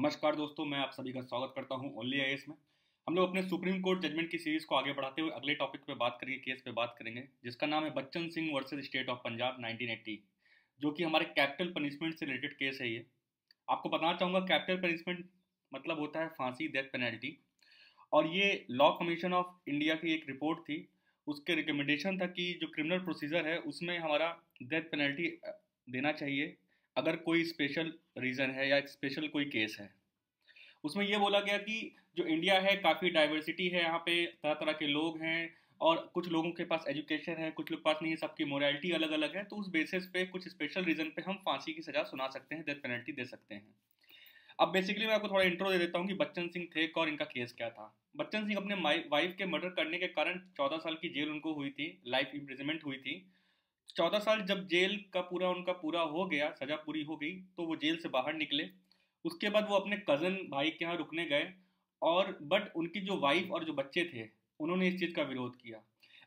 नमस्कार दोस्तों, मैं आप सभी का स्वागत करता हूँ ओनली आई में। हम लोग अपने सुप्रीम कोर्ट जजमेंट की सीरीज़ को आगे बढ़ाते हुए अगले टॉपिक पे बात करेंगे केस पे बात करेंगे, जिसका नाम है Bachan Singh versus State of Punjab 1980 जो कि हमारे कैपिटल पनिशमेंट से रिलेटेड केस है ये। आपको बताना चाहूँगा कैपिटल पनिशमेंट मतलब होता है फांसी डेथ पेनल्टी और ये लॉ कमीशन ऑफ़ इंडिया की एक रिपोर्ट थी। उसके रिकमेंडेशन था कि जो क्रिमिनल प्रोसीजर है, उसमें हमारा डेथ पेनल्टी देना चाहिए। अगर कोई स्पेशल रीज़न है या स्पेशल कोई केस है, उसमें ये बोला गया कि जो इंडिया है, काफ़ी डाइवर्सिटी है यहाँ पे तरह तरह के लोग हैं और कुछ लोगों के पास एजुकेशन है, कुछ लोग पास नहीं है, सबकी मोरालिटी अलग अलग है तो उस बेसिस पे कुछ स्पेशल रीज़न पे हम फांसी की सज़ा सुना सकते हैं डेथ पेनल्टी दे सकते हैं। अब बेसिकली मैं आपको थोड़ा इंट्रो दे देता हूँ कि बच्चन सिंह थे और इनका केस क्या था। बच्चन सिंह अपने वाइफ के मर्डर करने के कारण चौदह साल की जेल उनको हुई थी लाइफ इम्प्रिजमेंट हुई थी। चौदह साल जब जेल का पूरा उनका पूरा हो गया, सज़ा पूरी हो गई तो वो जेल से बाहर निकले। उसके बाद वो अपने कज़न भाई के यहाँ रुकने गए और बट उनकी जो वाइफ और जो बच्चे थे, उन्होंने इस चीज़ का विरोध किया।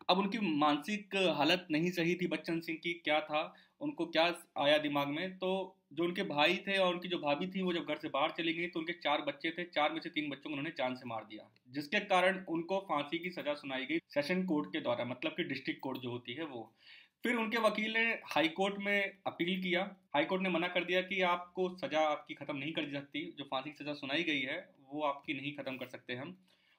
अब उनकी मानसिक हालत नहीं सही थी बच्चन सिंह की, क्या था, उनको क्या आया दिमाग में तो जो उनके भाई थे और उनकी जो भाभी थी, वो जब घर से बाहर चली गई तो उनके चार बच्चे थे, चार में से तीन बच्चों को उन्होंने जान से मार दिया, जिसके कारण उनको फांसी की सजा सुनाई गई सेशन कोर्ट के द्वारा मतलब कि डिस्ट्रिक्ट कोर्ट जो होती है वो। फिर उनके वकील ने हाई कोर्ट में अपील किया। हाई कोर्ट ने मना कर दिया कि आपको सज़ा आपकी ख़त्म नहीं कर सकती जो फांसी की सज़ा सुनाई गई है, वो आपकी नहीं ख़त्म कर सकते हम।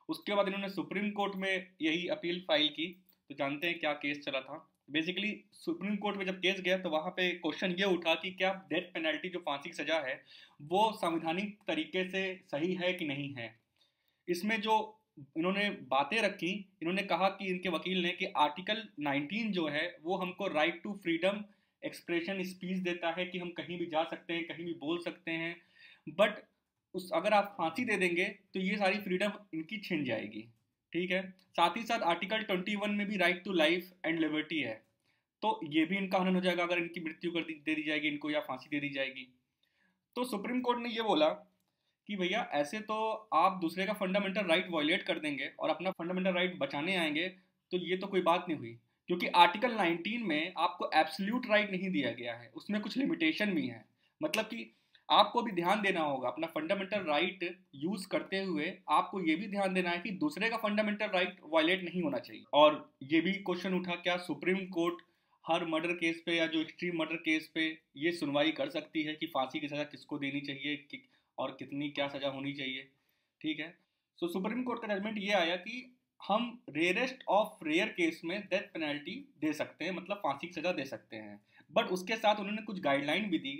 उसके बाद इन्होंने सुप्रीम कोर्ट में यही अपील फ़ाइल की। तो जानते हैं क्या केस चला था। बेसिकली सुप्रीम कोर्ट में जब केस गया तो वहाँ पे क्वेश्चन ये उठा कि क्या डेथ पेनल्टी जो फांसी की सज़ा है, वो संवैधानिक तरीके से सही है कि नहीं है। इसमें जो इन्होंने बातें रखी, इन्होंने कहा कि इनके वकील ने कि आर्टिकल 19 जो है, वो हमको right to freedom expression speech देता है कि हम कहीं भी जा सकते हैं, कहीं भी बोल सकते हैं। बट उस, अगर आप फांसी दे देंगे तो ये सारी फ्रीडम इनकी छिन जाएगी। ठीक है? साथ ही साथ आर्टिकल 21 में भी right to life and liberty है। तो ये भी इनका हनन हो जाएगा अगर इनकी मृत्यु कर दी दे जाएगी इनको या फांसी दे दी जाएगी। तो सुप्रीम कोर्ट ने ये बोला कि भैया, ऐसे तो आप दूसरे का फंडामेंटल राइट वायलेट कर देंगे और अपना फंडामेंटल राइट बचाने आएँगे तो ये तो कोई बात नहीं हुई। क्योंकि आर्टिकल 19 में आपको एब्सोल्यूट राइट नहीं दिया गया है, उसमें कुछ लिमिटेशन भी है। मतलब कि आपको भी ध्यान देना होगा, अपना फंडामेंटल राइट यूज़ करते हुए आपको ये भी ध्यान देना है कि दूसरे का फंडामेंटल राइट वायलेट नहीं होना चाहिए। और ये भी क्वेश्चन उठा, क्या सुप्रीम कोर्ट हर मर्डर केस पे या जो एक्सट्रीम मर्डर केस पे ये सुनवाई कर सकती है कि फांसी की सज़ा किसको देनी चाहिए, कि और कितनी क्या सज़ा होनी चाहिए, ठीक है? सो सुप्रीम कोर्ट का जजमेंट ये आया कि हम रेयरेस्ट ऑफ़ रेयर केस में डेथ पेनल्टी दे सकते हैं मतलब फांसी की सज़ा दे सकते हैं। बट उसके साथ उन्होंने कुछ गाइडलाइन भी दी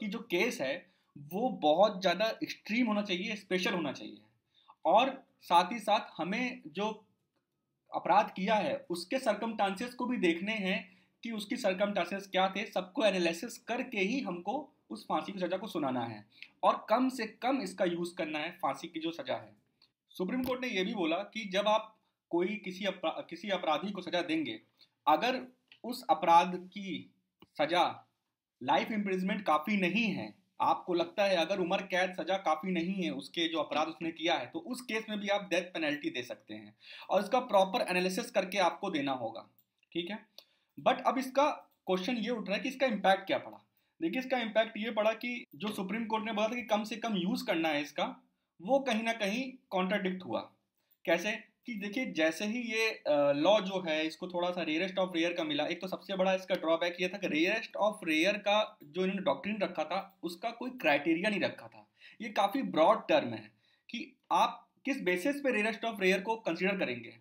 कि जो केस है, वो बहुत ज़्यादा एक्सट्रीम होना चाहिए स्पेशल होना चाहिए। और साथ ही साथ हमें जो अपराध किया है, उसके सरकमटांसेस को भी देखने हैं कि उसकी सरकमटांसेस क्या थे, सबको एनालिसिस करके ही हमको उस फांसी की सज़ा को सुनाना है और कम से कम इसका यूज़ करना है फांसी की जो सज़ा है। सुप्रीम कोर्ट ने यह भी बोला कि जब आप कोई किसी अपरा, किसी अपराधी को सज़ा देंगे अगर उस अपराध की सज़ा लाइफ इम्प्रिजमेंट काफ़ी नहीं है आपको लगता है अगर उम्र कैद सज़ा काफ़ी नहीं है उसके जो अपराध उसने किया है तो उस केस में भी आप डेथ पेनल्टी दे सकते हैं और इसका प्रॉपर एनालिसिस करके आपको देना होगा ठीक है? बट अब इसका क्वेश्चन ये उठ रहा है कि इसका इम्पैक्ट क्या पड़ा? देखिए, इसका इम्पैक्ट ये पड़ा कि जो सुप्रीम कोर्ट ने बोला था कि कम से कम यूज़ करना है इसका, वो कहीं ना कहीं कॉन्ट्राडिक्ट हुआ। कैसे? कि देखिए, जैसे ही ये लॉ जो है, इसको थोड़ा सा रेयरेस्ट ऑफ़ रेयर का मिला। एक तो सबसे बड़ा इसका ड्रॉबैक ये था कि रेयरेस्ट ऑफ़ रेयर का जो इन्होंने डॉक्ट्रिन रखा था, उसका कोई क्राइटेरिया नहीं रखा था। ये काफ़ी ब्रॉड टर्म है कि आप किस बेसिस पे रेयरेस्ट ऑफ़ रेयर को कंसिडर करेंगे?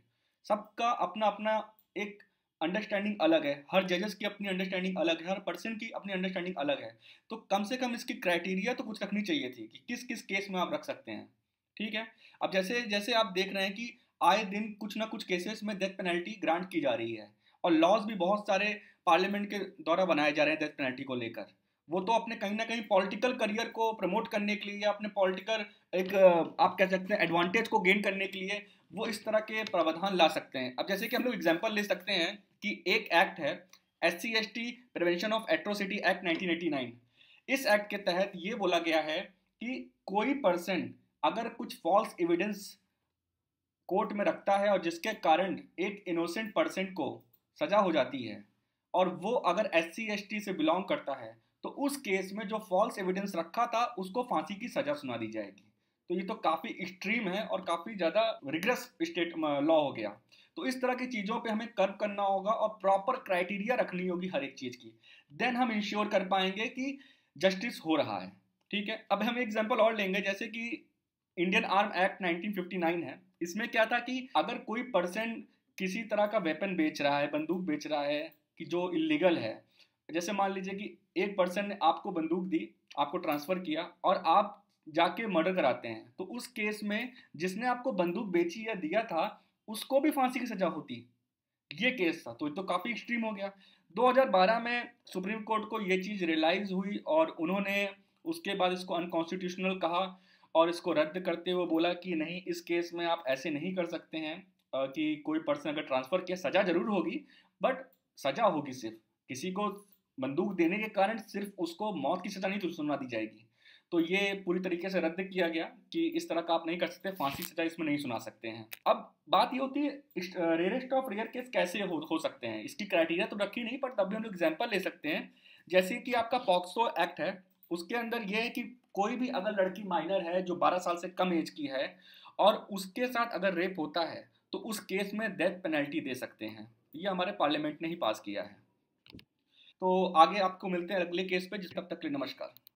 सबका अपना अपना एक अंडरस्टैंडिंग अलग है। हर जजेस की अपनी अंडरस्टैंडिंग अलग है, हर पर्सन की अपनी अंडरस्टैंडिंग अलग है। तो कम से कम इसकी क्राइटेरिया तो कुछ रखनी चाहिए थी कि किस किस केस में आप रख सकते हैं। ठीक है? अब जैसे जैसे आप देख रहे हैं कि आए दिन कुछ ना कुछ केसेस में डेथ पेनल्टी ग्रांट की जा रही है। और लॉज भी बहुत सारे पार्लियामेंट के द्वारा बनाए जा रहे हैं डेथ पेनल्टी को लेकर। वो तो अपने कहीं ना कहीं पॉलिटिकल करियर को प्रमोट करने के लिए या अपने पॉलिटिकल एक आप कह सकते हैं एडवांटेज को गेन करने के लिए वो इस तरह के प्रावधान ला सकते हैं। अब जैसे कि हम लोग एग्ज़ाम्पल ले सकते हैं कि एक एक्ट है S C S T prevention of atrocity act 1989 इस एक्ट के तहत ये बोला गया है कि कोई पर्सन अगर कुछ फॉल्स एविडेंस कोर्ट में रखता है और जिसके कारण एक इनोसेंट पर्सन को सजा हो जाती है और वो अगर एस सी एस टी से बिलोंग करता है तो उस केस में जो फॉल्स एविडेंस रखा था, उसको फांसी की सजा सुना दी जाएगी। तो ये तो काफ़ी एक्सट्रीम है और काफ़ी ज़्यादा रिग्रेस स्टेट लॉ हो गया। तो इस तरह की चीज़ों पे हमें कर्व करना होगा और प्रॉपर क्राइटेरिया रखनी होगी हर एक चीज़ की। देन हम इंश्योर कर पाएँगे कि जस्टिस हो रहा है। ठीक है? अब हम एग्ज़ाम्पल और लेंगे, जैसे कि इंडियन आर्म एक्ट 1959 है। इसमें क्या था कि अगर कोई पर्सन किसी तरह का वेपन बेच रहा है, बंदूक बेच रहा है, कि जो इलीगल है जैसे मान लीजिए कि एक पर्सन ने आपको बंदूक दी, आपको ट्रांसफ़र किया और आप जाके मर्डर कराते हैं तो उस केस में जिसने आपको बंदूक बेची या दिया था, उसको भी फांसी की सजा होती। ये केस था तो ये तो काफ़ी एक्सट्रीम हो गया। 2012 में सुप्रीम कोर्ट को ये चीज़ रियलाइज़ हुई और उन्होंने उसके बाद इसको अनकॉन्स्टिट्यूशनल कहा और इसको रद्द करते हुए बोला कि नहीं, इस केस में आप ऐसे नहीं कर सकते हैं कि कोई पर्सन अगर ट्रांसफ़र किया, सज़ा ज़रूर होगी बट सज़ा होगी सिर्फ़। किसी को बंदूक देने के कारण सिर्फ़ उसको मौत की सज़ा नहीं सुनवा दी जाएगी। तो ये पूरी तरीके से रद्द किया गया कि इस तरह का आप नहीं कर सकते फांसी सजा इसमें नहीं सुना सकते हैं। अब बात ये होती है रेयरेस्ट ऑफ़ रेयर केस कैसे हो, हो सकते हैं? इसकी क्राइटेरिया तो रखी नहीं पर तब भी हम लोग एग्ज़ाम्पल ले सकते हैं। जैसे कि आपका पॉक्सो एक्ट है उसके अंदर यह है कि कोई भी अगर लड़की माइनर है जो 12 साल से कम एज की है और उसके साथ अगर रेप होता है तो उस केस में डेथ पेनल्टी दे सकते हैं। ये हमारे पार्लियामेंट ने ही पास किया है। तो आगे आपको मिलते हैं अगले केस पे जिस तब तक के लिए नमस्कार।